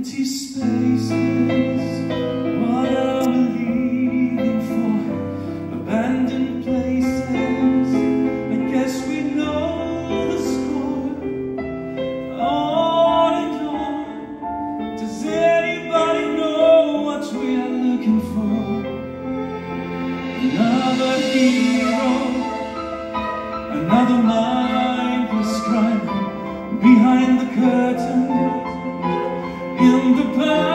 empty spaces. the past.